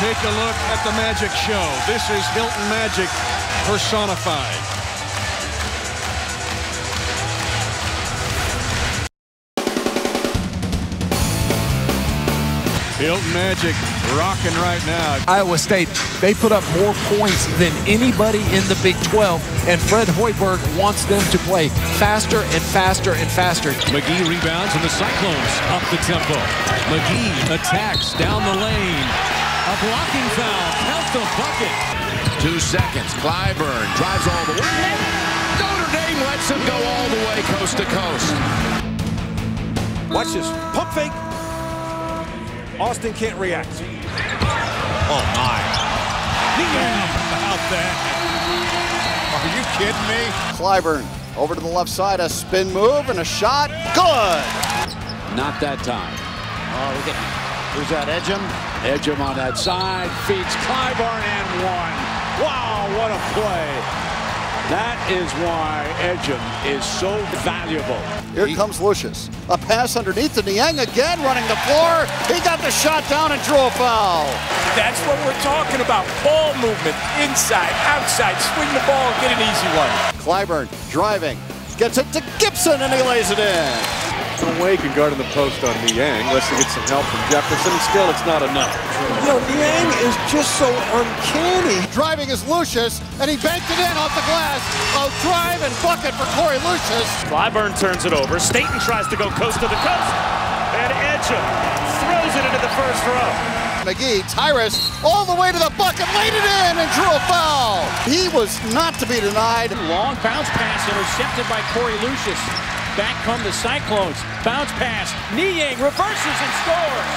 Take a look at the magic show. This is Hilton Magic personified. Hilton Magic rocking right now. Iowa State, they put up more points than anybody in the Big 12, and Fred Hoiberg wants them to play faster and faster and faster. McGee rebounds, and the Cyclones up the tempo. McGee attacks down the lane. A blocking foul. Count the bucket. Two seconds. Clyburn drives all the way. Notre Dame lets him go all the way coast to coast. Watch this. Pump fake. Austin can't react. Oh, my. About that. Are you kidding me? Clyburn over to the left side, a spin move and a shot. Good. Not that time. Oh, look at who's that? Ejim. Ejim on that side. Feeds Clyburn and one. Wow, what a play. That is why Ejim is so valuable. Here comes Lucious. A pass underneath to Niang again, running the floor. He got the shot down and drew a foul. That's what we're talking about. Ball movement, inside, outside, swing the ball, get an easy one. Clyburn driving, gets it to Gibson, and he lays it in. No way he can guard in the post on Niang unless he gets some help from Jefferson. Still, it's not enough. You know, Niang is just so uncanny. Driving is Lucious, and he banked it in off the glass. A drive and bucket for Korie Lucious. Clyburn turns it over. Staten tries to go coast to the coast. And Ejim throws it into the first row. McGee, Tyrus, all the way to the bucket, laid it in and drew a foul. He was not to be denied. Long bounce pass intercepted by Korie Lucious. Back come the Cyclones. Bounce pass. Niang reverses and scores.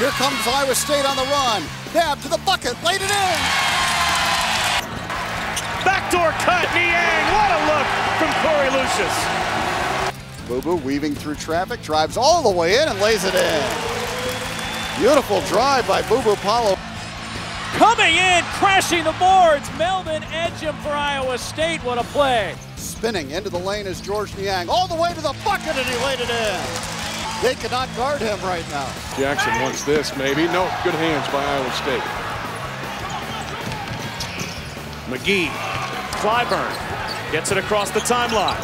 Here comes Iowa State on the run. Dab to the bucket, laid it in. Backdoor cut. Niang. What a look from Korie Lucious. Boo Boo weaving through traffic, drives all the way in and lays it in. Beautiful drive by Bubu Palo. Coming in, crashing the boards. Melvin Ejim for Iowa State. What a play. Spinning into the lane is Georges Niang, all the way to the bucket, and he laid it in. They cannot guard him right now. Jackson wants this, maybe. No, good hands by Iowa State. McGee. Clyburn gets it across the timeline.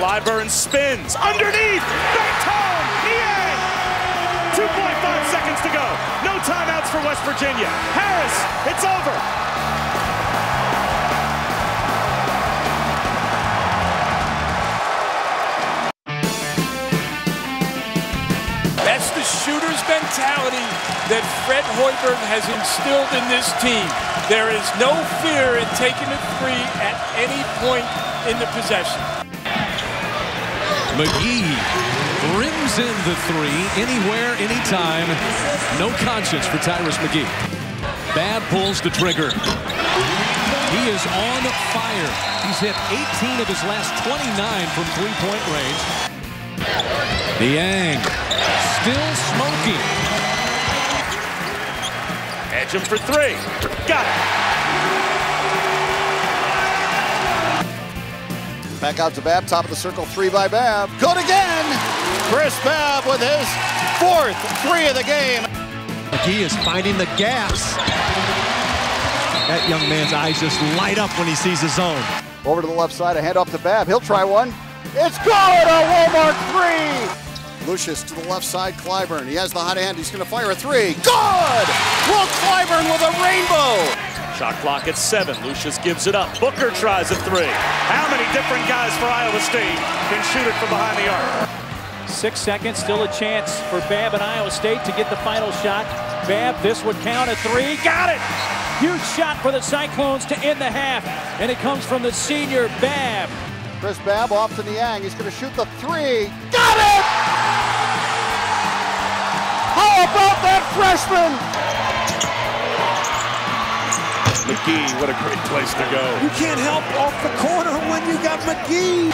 Clyburn spins underneath. Back home. Niang. 2.5 seconds to go. No timeouts for West Virginia. Harris, it's over. That Fred Hoiberg has instilled in this team. There is no fear in taking a three at any point in the possession. McGee rims in the three anywhere, anytime. No conscience for Tyrus McGee. Babb pulls the trigger. He is on fire. He's hit 18 of his last 29 from three-point range. Niang still smoking. Ejim for three. Got it. Back out to Babb, top of the circle, three by Babb. Good again! Chris Babb with his fourth three of the game. McGee is finding the gas. That young man's eyes just light up when he sees his zone. Over to the left side, a hand off to Babb. He'll try one. It's good! A Walmart three! Lucious to the left side, Clyburn. He has the hot hand. He's going to fire a three. Good! Will Clyburn with a rainbow! Shot clock at seven. Lucious gives it up. Booker tries a three. How many different guys for Iowa State can shoot it from behind the arc? Six seconds, still a chance for Babb and Iowa State to get the final shot. Babb, this would count a three. Got it! Huge shot for the Cyclones to end the half. And it comes from the senior Babb. Chris Babb off to Niang. He's going to shoot the three. Got it! How about that freshman? McGee, what a great place to go. You can't help off the corner when you got McGee.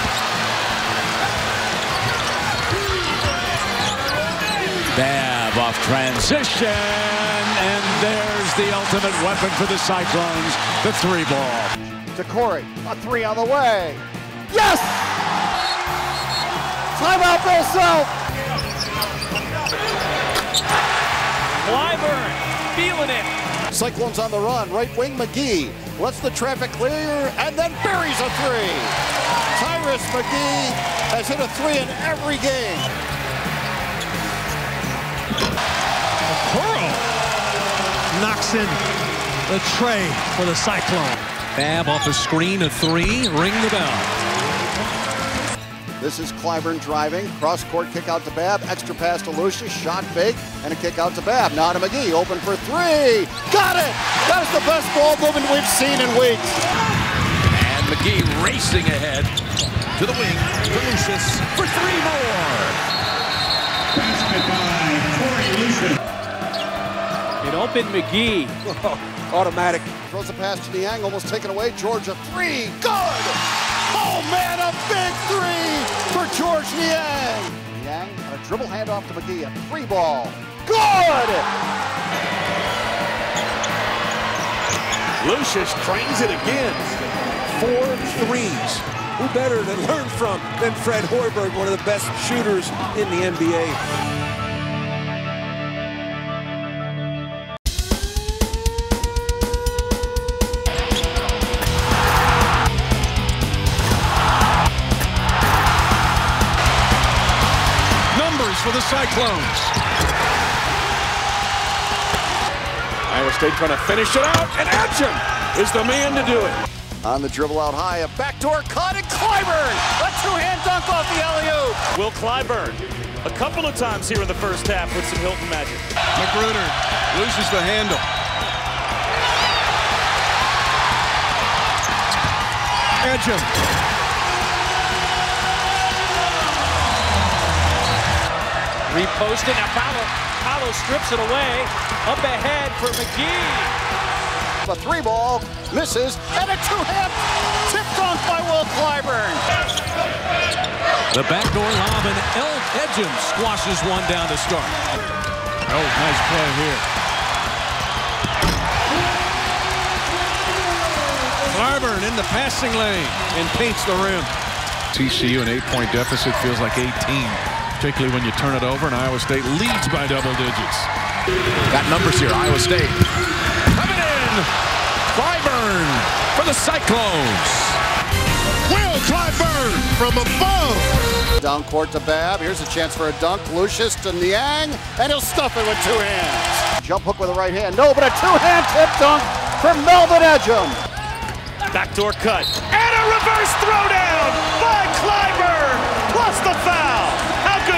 Babb off transition, and there's the ultimate weapon for the Cyclones, the three ball. To Korie. A three on the way. Yes! Timeout, Bill Self. Clyburn feeling it. Cyclones on the run. Right wing McGee lets the traffic clear and then buries a three. Tyrus McGee has hit a three in every game. Pearl knocks in the tray for the Cyclone. Babb off a screen, a three, ring the bell. This is Clyburn driving. Cross court kick out to Babb, Extra pass to Lucious. Shot fake. And a kick out to Babb. Now to McGee. Open for three. Got it! That is the best ball movement we've seen in weeks. And McGee racing ahead to the wing for Lucious for three more. It opened McGee. Automatic. Throws a pass to Niang. Almost taken away. Georgia three. Good! Oh man, a big three for Georges Niang. Niang a dribble handoff to McGee. A three ball. Good! Lucious trains it again. Four threes. Who better to learn from than Fred Hoiberg, one of the best shooters in the NBA? For the Cyclones. Iowa State trying to finish it out, and Ejim is the man to do it. On the dribble out high, a backdoor cut, and Clyburn! A two-hand dunk off the alley-oop! Will Clyburn a couple of times here in the first half with some Hilton magic. Magruder loses the handle. Ejim Reposted. Now Palo, Palo strips it away. Up ahead for McGee. A three ball, misses, and a two-hand tip dunk by Will Clyburn. The backdoor lob, and El Ejim squashes one down to start. Oh, nice play here. Clyburn in the passing lane and paints the rim. TCU, an eight-point deficit feels like 18, particularly when you turn it over, and Iowa State leads by double digits. Got numbers here, Iowa State. Coming in, Clyburn for the Cyclones. Will Clyburn from above. Down court to Babb. Here's a chance for a dunk. Lucious to Niang, and he'll stuff it with two hands. Jump hook with the right hand. No, but a two-hand tip dunk from Melvin Ejim. Backdoor cut. And a reverse throwdown by Clyburn. Plus the foul.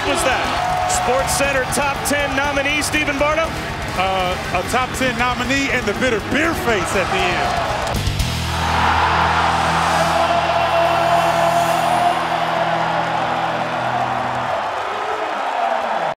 Good was that? Sports Center top 10 nominee, Stephen Bardo. Uh, a top 10 nominee and the bitter beer face at the end.